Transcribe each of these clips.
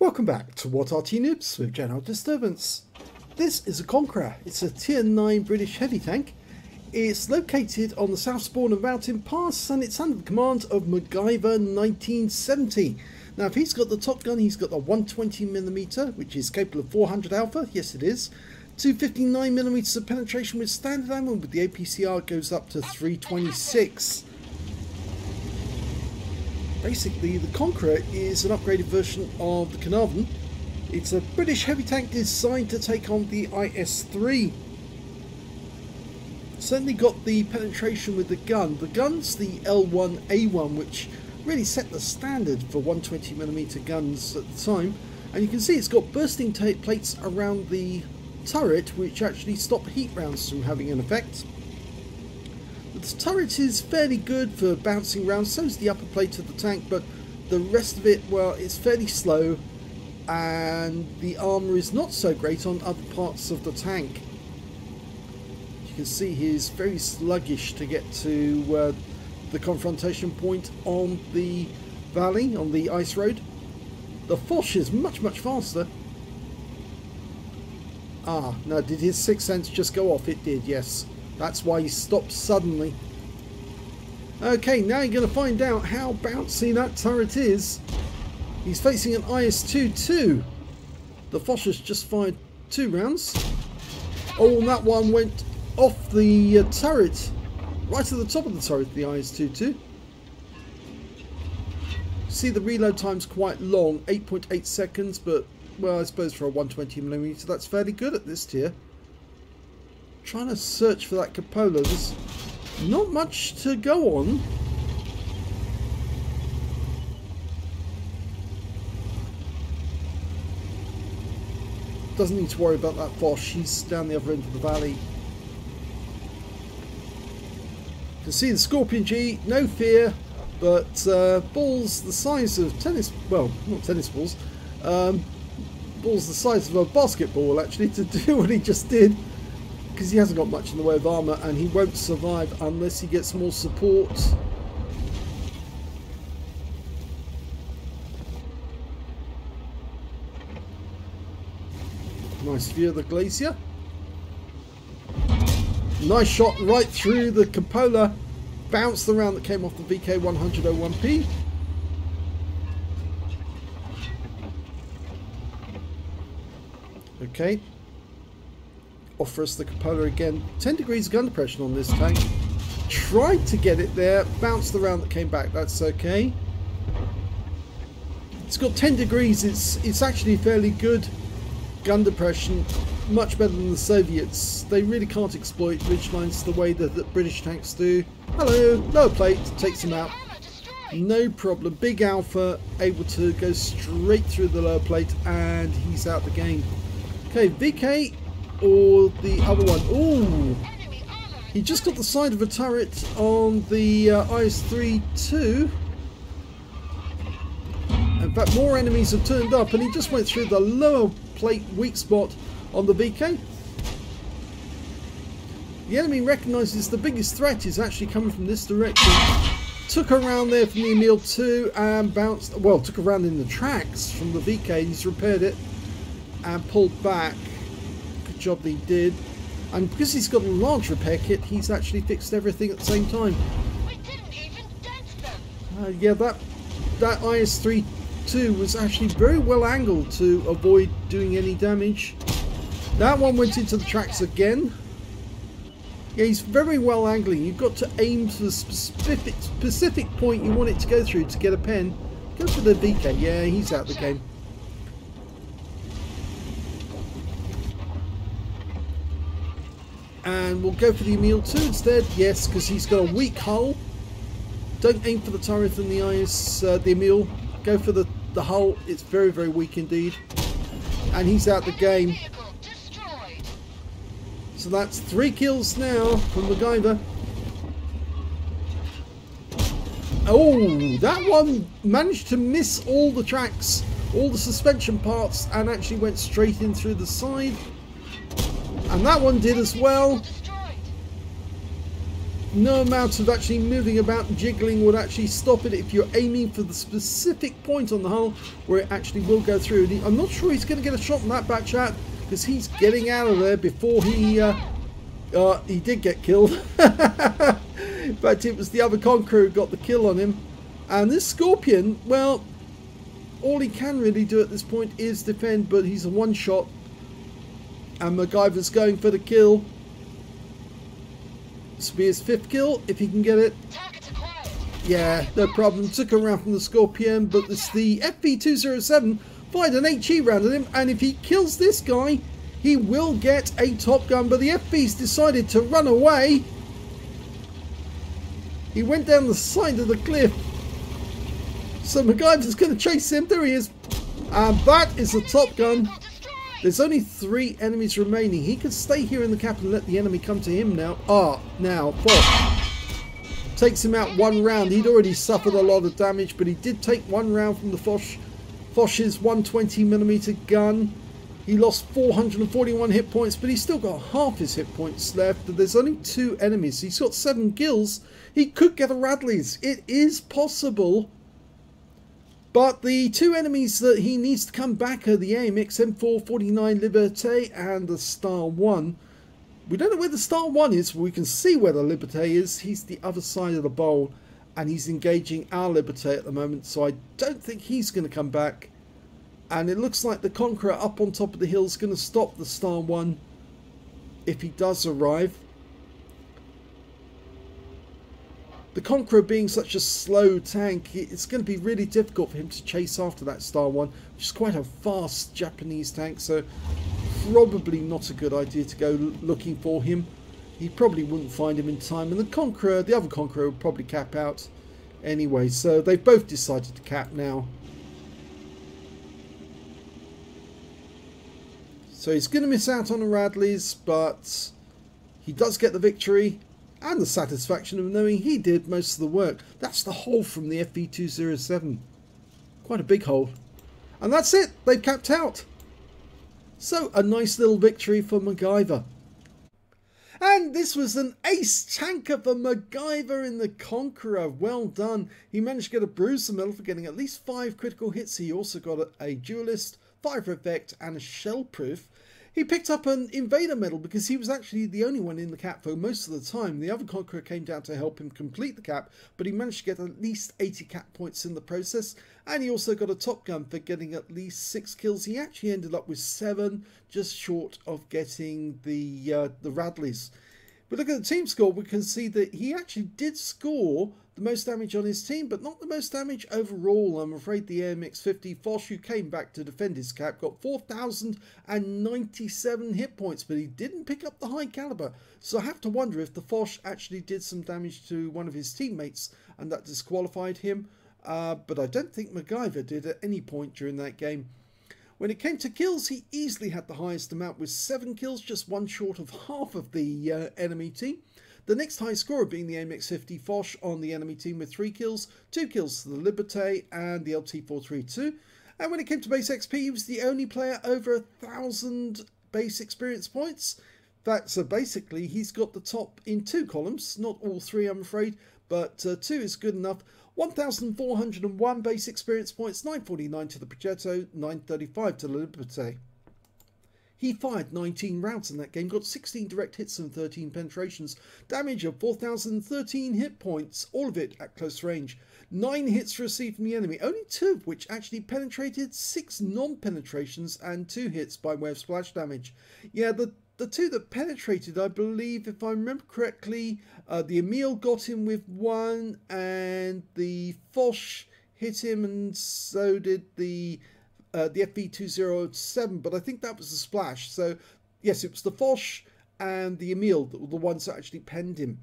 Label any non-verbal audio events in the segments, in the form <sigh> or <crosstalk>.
Welcome back to WOT Arty Noobs with General Disturbance. This is a Conqueror. It's a Tier 9 British heavy tank. It's located on the South Spawn of Mountain Pass and it's under the command of MacGyver 1970. Now if he's got the top gun, he's got the 120mm, which is capable of 400 alpha, yes it is. 259mm of penetration with standard ammo, but the APCR goes up to 326 basically the Conqueror is an upgraded version of the Caernarvon. It's a British heavy tank designed to take on the IS-3. Certainly got the penetration with the gun. The gun's the L1A1 which really set the standard for 120mm guns at the time. And you can see it's got bursting plates around the turret which actually stop heat rounds from having an effect. The turret is fairly good for bouncing around, so is the upper plate of the tank, but the rest of it, well, it's fairly slow, and the armour is not so great on other parts of the tank. You can see he's very sluggish to get to uh, the confrontation point on the valley, on the ice road. The Foch is much, much faster. Ah, now did his sixth sense just go off? It did, yes. That's why he stopped suddenly. Okay, now you're going to find out how bouncy that turret is. He's facing an IS-2 The Foch has just fired two rounds. Oh, and that one went off the uh, turret. Right at the top of the turret, the IS-2 See, the reload time's quite long, 8.8 .8 seconds, but, well, I suppose for a 120mm, that's fairly good at this tier trying to search for that cupola. There's not much to go on. Doesn't need to worry about that Foch. She's down the other end of the valley. Can see the Scorpion G, no fear, but uh, balls the size of tennis, well, not tennis balls, um, balls the size of a basketball actually to <laughs> do what he just did because he hasn't got much in the way of armour and he won't survive unless he gets more support. Nice view of the glacier. Nice shot right through the cupola. Bounced the round that came off the VK100-01P. Okay, offer us the cupola again. 10 degrees gun depression on this tank. Tried to get it there, bounced the round that came back, that's okay. It's got 10 degrees, it's, it's actually fairly good gun depression, much better than the Soviets. They really can't exploit ridgelines the way that, British tanks do. Hello, lower plate, takes him out. No problem. Big Alpha able to go straight through the lower plate and he's out the game. Okay, VK or the other one. Ooh! He just got the side of a turret on the uh, IS-3 too. In fact, more enemies have turned up and he just went through the lower plate weak spot on the VK. The enemy recognises the biggest threat is actually coming from this direction. Took around there from the Emil 2 and bounced, well, took around in the tracks from the VK. He's repaired it and pulled back job that he did. And because he's got a large repair kit, he's actually fixed everything at the same time. Uh, yeah, that that IS-3 2 was actually very well angled to avoid doing any damage. That one went into the tracks again. Yeah, he's very well angling. You've got to aim to the specific, specific point you want it to go through to get a pen. Go for the VK. Yeah, he's out the game. And we'll go for the Emil 2 instead. Yes, because he's got a weak hull. Don't aim for the turret and the IS, uh, the Emil. Go for the, the hull. It's very, very weak indeed. And he's out the game. So that's three kills now from MacGyver. Oh, that one managed to miss all the tracks, all the suspension parts, and actually went straight in through the side. And that one did as well. no amount of actually moving about jiggling would actually stop it if you're aiming for the specific point on the hull where it actually will go through. I'm not sure he's going to get a shot on that Bat Chat because he's getting out of there before he uh, uh, he did get killed. <laughs> but it was the other Conqueror who got the kill on him. And this Scorpion, well, all he can really do at this point is defend, but he's a one shot. And MacGyver's going for the kill. This will be his fifth kill, if he can get it. Yeah, no problem. Took a round from the Scorpion, but it's the FV207 fired an HE round at him, and if he kills this guy, he will get a Top Gun, but the FV's decided to run away. He went down the side of the cliff. So MacGyver's going to chase him. There he is. And that is the Top Gun. There's only three enemies remaining. He could stay here in the cap and let the enemy come to him now. Ah, now, Foch. Takes him out one round. He'd already suffered a lot of damage, but he did take one round from the Foch. Foch's 120mm gun. He lost 441 hit points, but he's still got half his hit points left. There's only two enemies. He's got seven kills. He could get a Radleys. It is possible. But the two enemies that he needs to come back are the AMX M449 Liberté and the STA-1. We don't know where the STA-1 is, but we can see where the Liberté is. He's the other side of the bowl and he's engaging our Liberté at the moment, so I don't think he's going to come back. And it looks like the Conqueror up on top of the hill is going to stop the STA-1 if he does arrive. The Conqueror being such a slow tank, it's going to be really difficult for him to chase after that STA-1, which is quite a fast Japanese tank, so probably not a good idea to go looking for him. He probably wouldn't find him in time, and the Conqueror, the other Conqueror, would probably cap out anyway, so they've both decided to cap now. So he's going to miss out on the Radleys, but he does get the victory and the satisfaction of knowing he did most of the work. That's the hole from the FV207. Quite a big hole. And that's it, they've capped out. So, a nice little victory for MacGyver. And this was an ace tanker for MacGyver in the Conqueror. Well done. He managed to get a Bruiser medal for getting at least five critical hits. He also got a, a duelist, fire effect, and a shell proof. He picked up an Invader medal because he was actually the only one in the cap for most of the time. The other Conqueror came down to help him complete the cap, but he managed to get at least 80 cap points in the process. And he also got a Top Gun for getting at least six kills. He actually ended up with seven, just short of getting the uh, the Radleys. But look at the team score, we can see that he actually did score the most damage on his team, but not the most damage overall. I'm afraid the AMX 50 Foch, who came back to defend his cap, got 4,097 hit points, but he didn't pick up the high caliber. So I have to wonder if the Foch actually did some damage to one of his teammates, and that disqualified him. Uh, but I don't think MacGyver did at any point during that game. When it came to kills, he easily had the highest amount with 7 kills, just one short of <laughs> half of the uh, enemy team. The next high scorer being the AMX-50 Foch on the enemy team with 3 kills, 2 kills to the Liberté and the LT-432. And when it came to base XP, he was the only player over a thousand base experience points. That's uh, basically he's got the top in two columns, not all three I'm afraid, but uh, two is good enough. 1,401 base experience points, 949 to the Progetto, 935 to the Liberté. He fired 19 rounds in that game, got 16 direct hits and 13 penetrations, damage of 4,013 hit points, all of it at close range. 9 hits received from the enemy, only 2 of which actually penetrated, 6 non-penetrations and 2 hits by way of splash damage. Yeah, the the two that penetrated, I believe, if I remember correctly, uh, the Emil got him with one, and the Foch hit him, and so did the uh, the FV207. But I think that was a splash. So yes, it was the Foch and the Emil that were the ones that actually penned him.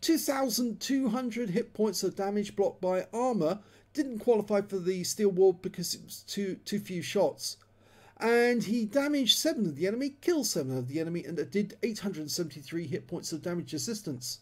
2,200 hit points of damage blocked by armor. Didn't qualify for the steel wall because it was too too few shots and he damaged 7 of the enemy, killed 7 of the enemy, and did 873 hit points of damage assistance.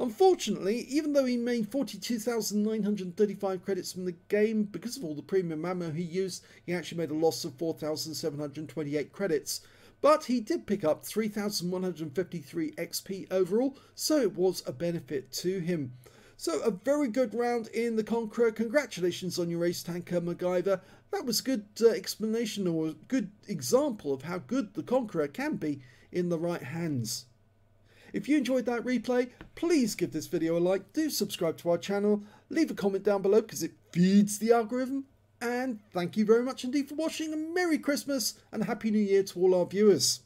Unfortunately, even though he made 42,935 credits from the game, because of all the premium ammo he used, he actually made a loss of 4,728 credits. But he did pick up 3,153 XP overall, so it was a benefit to him. So a very good round in the Conqueror. Congratulations on your ace tanker, MacGyver. That was a good uh, explanation or good example of how good the Conqueror can be in the right hands. If you enjoyed that replay, please give this video a like, do subscribe to our channel, leave a comment down below because it feeds the algorithm, and thank you very much indeed for watching, and Merry Christmas and Happy New Year to all our viewers.